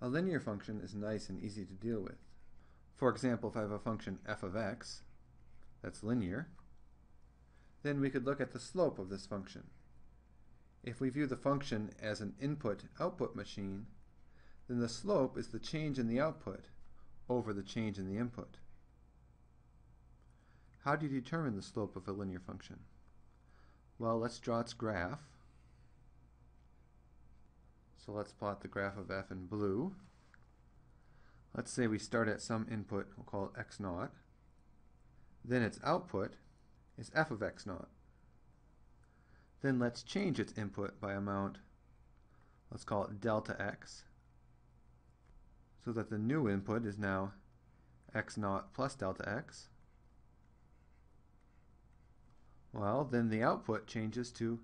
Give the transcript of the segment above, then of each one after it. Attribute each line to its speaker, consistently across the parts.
Speaker 1: A linear function is nice and easy to deal with. For example, if I have a function f of x that's linear, then we could look at the slope of this function. If we view the function as an input-output machine, then the slope is the change in the output over the change in the input. How do you determine the slope of a linear function? Well, let's draw its graph. So let's plot the graph of f in blue. Let's say we start at some input, we'll call it x naught. Then its output is f of x naught. Then let's change its input by amount, let's call it delta x, so that the new input is now x naught plus delta x. Well, then the output changes to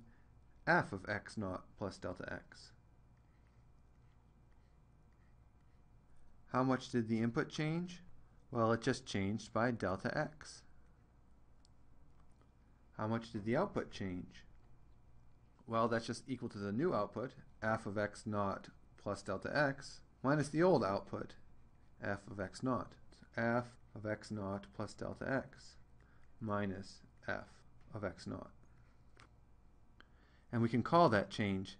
Speaker 1: f of x naught plus delta x. How much did the input change? Well, it just changed by delta x. How much did the output change? Well, that's just equal to the new output, f of x naught plus delta x, minus the old output, f of x naught. So f of x naught plus delta x minus f of x naught. And we can call that change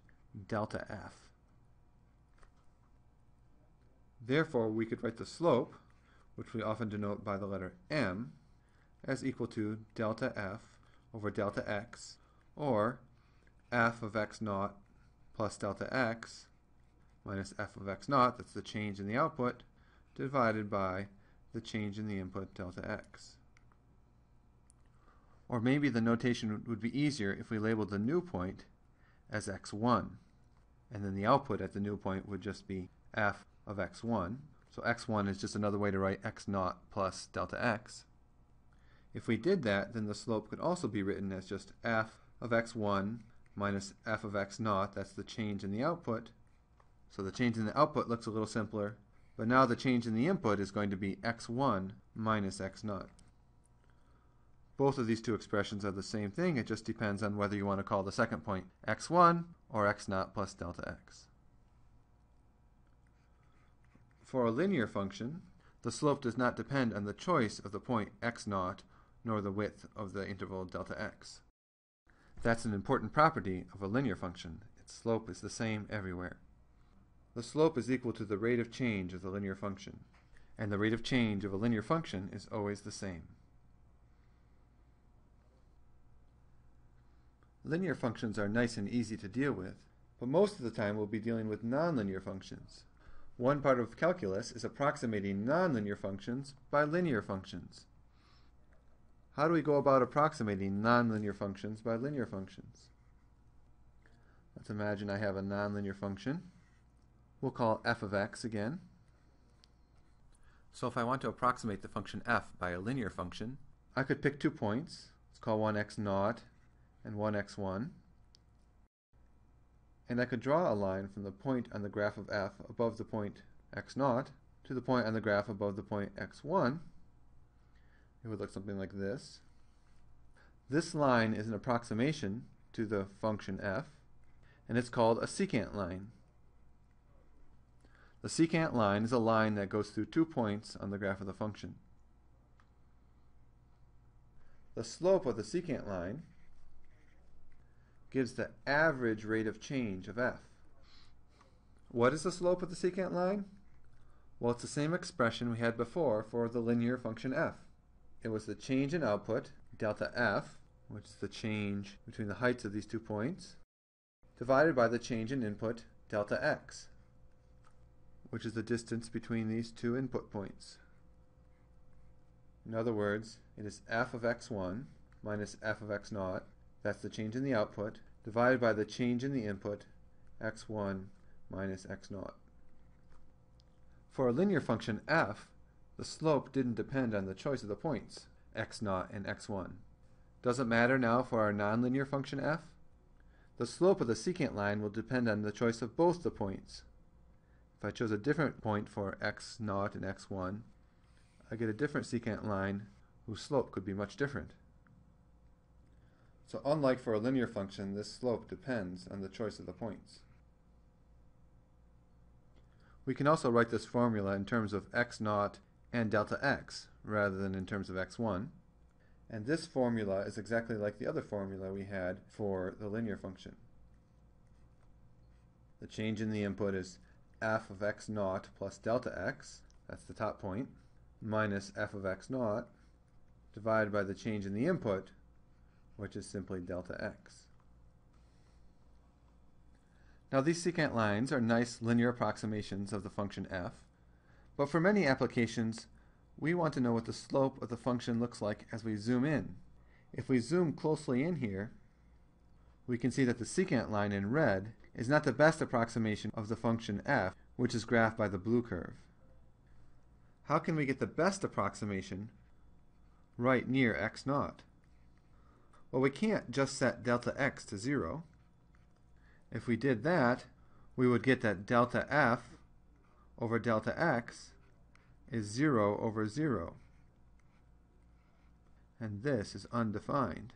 Speaker 1: delta f. Therefore, we could write the slope, which we often denote by the letter m, as equal to delta f over delta x, or f of x naught plus delta x minus f of x naught, that's the change in the output, divided by the change in the input delta x. Or maybe the notation would be easier if we labeled the new point as x1, and then the output at the new point would just be f of x1. So x1 is just another way to write x naught plus delta x. If we did that, then the slope could also be written as just f of x1 minus f of x naught, that's the change in the output. So the change in the output looks a little simpler, but now the change in the input is going to be x1 minus x naught. Both of these two expressions are the same thing, it just depends on whether you want to call the second point x1 or x naught plus delta x. For a linear function, the slope does not depend on the choice of the point x naught nor the width of the interval delta x. That's an important property of a linear function. Its slope is the same everywhere. The slope is equal to the rate of change of the linear function, and the rate of change of a linear function is always the same. Linear functions are nice and easy to deal with, but most of the time we'll be dealing with nonlinear functions. One part of calculus is approximating nonlinear functions by linear functions. How do we go about approximating nonlinear functions by linear functions? Let's imagine I have a nonlinear function. We'll call f of x again. So if I want to approximate the function f by a linear function, I could pick two points. Let's call one x naught and one x1. And I could draw a line from the point on the graph of f above the point x naught to the point on the graph above the point x1 it would look something like this. This line is an approximation to the function f, and it's called a secant line. The secant line is a line that goes through two points on the graph of the function. The slope of the secant line gives the average rate of change of f. What is the slope of the secant line? Well, it's the same expression we had before for the linear function f it was the change in output, delta f, which is the change between the heights of these two points, divided by the change in input, delta x, which is the distance between these two input points. In other words, it is f of x1 minus f of x0, that's the change in the output, divided by the change in the input, x1 minus x0. For a linear function f, the slope didn't depend on the choice of the points, x 0 and x1. Does it matter now for our nonlinear function f? The slope of the secant line will depend on the choice of both the points. If I chose a different point for x 0 and x1, I get a different secant line whose slope could be much different. So unlike for a linear function, this slope depends on the choice of the points. We can also write this formula in terms of x naught and delta x rather than in terms of x1. And this formula is exactly like the other formula we had for the linear function. The change in the input is f of x naught plus delta x, that's the top point, minus f of x naught, divided by the change in the input, which is simply delta x. Now these secant lines are nice linear approximations of the function f, but for many applications, we want to know what the slope of the function looks like as we zoom in. If we zoom closely in here, we can see that the secant line in red is not the best approximation of the function f, which is graphed by the blue curve. How can we get the best approximation right near x naught? Well, we can't just set delta x to 0. If we did that, we would get that delta f over delta x is 0 over 0. And this is undefined.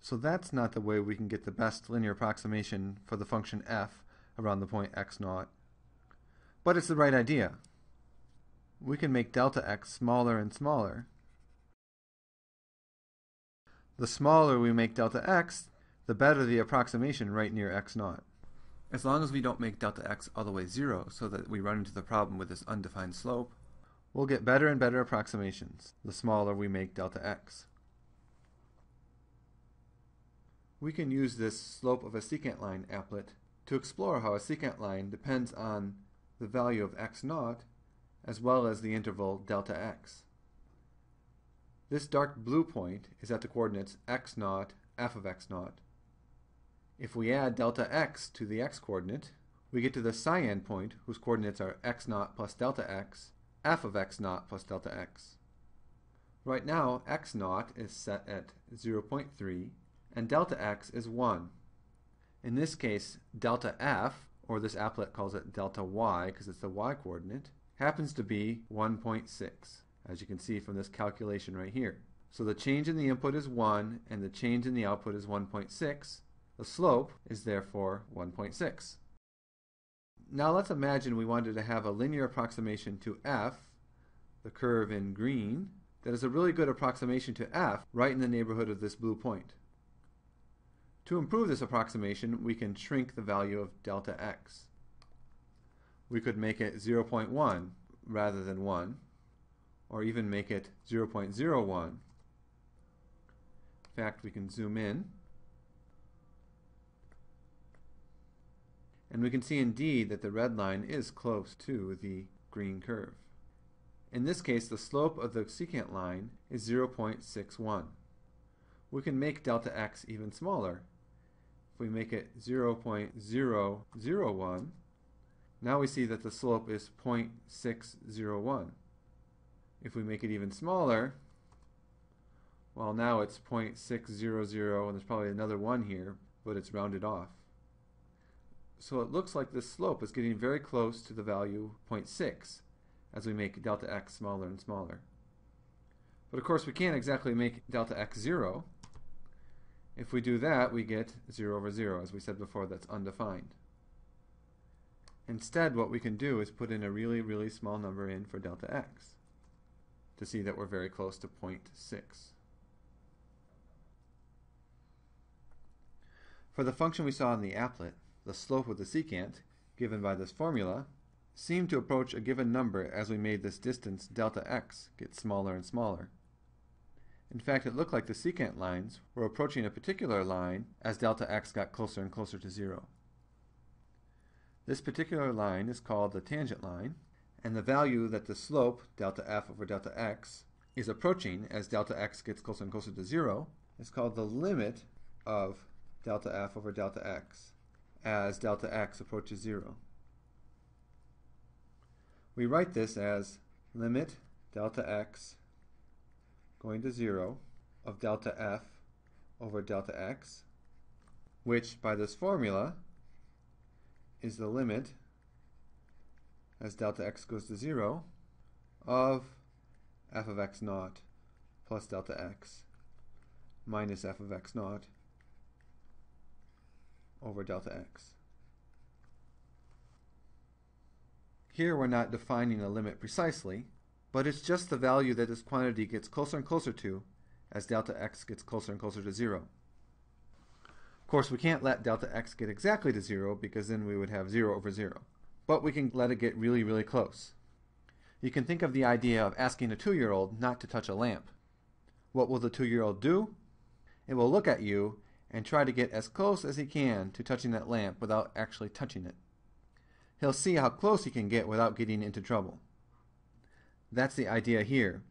Speaker 1: So that's not the way we can get the best linear approximation for the function f around the point x naught. But it's the right idea. We can make delta x smaller and smaller. The smaller we make delta x, the better the approximation right near x naught. As long as we don't make delta x all the way 0 so that we run into the problem with this undefined slope, we'll get better and better approximations the smaller we make delta x. We can use this slope of a secant line applet to explore how a secant line depends on the value of x naught as well as the interval delta x. This dark blue point is at the coordinates x naught, f of x naught. If we add delta x to the x coordinate, we get to the cyan point whose coordinates are x naught plus delta x, f of x naught plus delta x. Right now, x naught is set at 0.3 and delta x is 1. In this case, delta f, or this applet calls it delta y because it's the y coordinate, happens to be 1.6, as you can see from this calculation right here. So the change in the input is 1 and the change in the output is 1.6. The slope is therefore 1.6. Now let's imagine we wanted to have a linear approximation to f, the curve in green, that is a really good approximation to f right in the neighborhood of this blue point. To improve this approximation, we can shrink the value of delta x. We could make it 0.1 rather than 1, or even make it 0.01. In fact, we can zoom in, and we can see indeed that the red line is close to the green curve. In this case, the slope of the secant line is 0.61. We can make delta x even smaller if we make it 0.001, now we see that the slope is 0.601. If we make it even smaller, well now it's 0.600 and there's probably another one here, but it's rounded off. So it looks like this slope is getting very close to the value 0.6 as we make delta x smaller and smaller. But of course we can't exactly make delta x 0 if we do that, we get 0 over 0. As we said before, that's undefined. Instead, what we can do is put in a really, really small number in for delta x to see that we're very close to 0.6. For the function we saw in the applet, the slope of the secant, given by this formula, seemed to approach a given number as we made this distance delta x get smaller and smaller. In fact, it looked like the secant lines were approaching a particular line as delta x got closer and closer to zero. This particular line is called the tangent line, and the value that the slope, delta f over delta x, is approaching as delta x gets closer and closer to zero is called the limit of delta f over delta x as delta x approaches zero. We write this as limit delta x going to 0 of delta f over delta x, which by this formula is the limit as delta x goes to 0 of f of x naught plus delta x minus f of x naught over delta x. Here we're not defining a limit precisely, but it's just the value that this quantity gets closer and closer to as delta x gets closer and closer to 0. Of course, we can't let delta x get exactly to 0 because then we would have 0 over 0. But we can let it get really, really close. You can think of the idea of asking a two-year-old not to touch a lamp. What will the two-year-old do? It will look at you and try to get as close as he can to touching that lamp without actually touching it. He'll see how close he can get without getting into trouble. That's the idea here.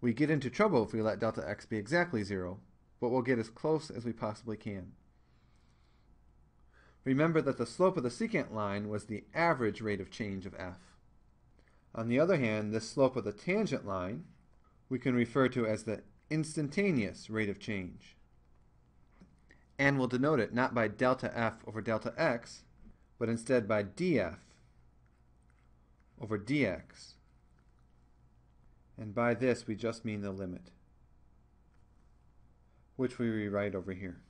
Speaker 1: We get into trouble if we let delta x be exactly 0, but we'll get as close as we possibly can. Remember that the slope of the secant line was the average rate of change of f. On the other hand, the slope of the tangent line we can refer to as the instantaneous rate of change. And we'll denote it not by delta f over delta x, but instead by df over dx. And by this, we just mean the limit, which we rewrite over here.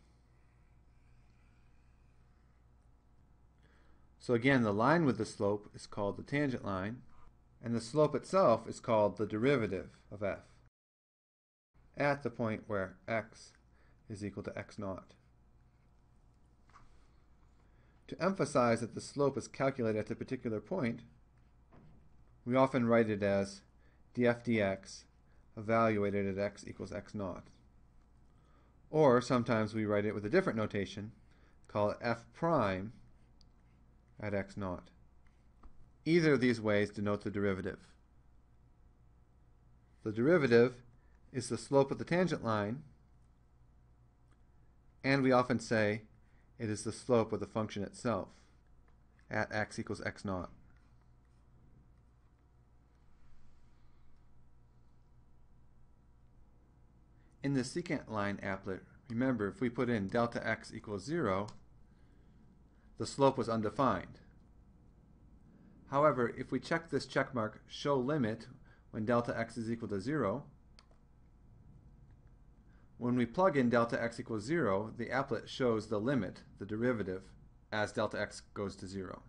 Speaker 1: So again, the line with the slope is called the tangent line, and the slope itself is called the derivative of f at the point where x is equal to x naught. To emphasize that the slope is calculated at a particular point, we often write it as df dx evaluated at x equals x naught. Or sometimes we write it with a different notation, call it f prime at x naught. Either of these ways denote the derivative. The derivative is the slope of the tangent line, and we often say it is the slope of the function itself at x equals x naught. In the secant line applet, remember if we put in delta x equals 0, the slope was undefined. However, if we check this checkmark show limit when delta x is equal to 0, when we plug in delta x equals 0, the applet shows the limit, the derivative, as delta x goes to 0.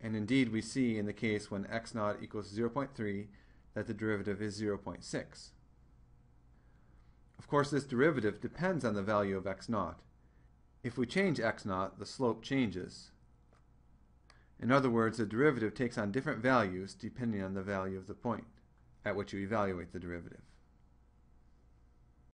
Speaker 1: And indeed, we see in the case when x naught equals 0.3 that the derivative is 0.6. Of course, this derivative depends on the value of x naught. If we change x naught, the slope changes. In other words, the derivative takes on different values depending on the value of the point at which you evaluate the derivative.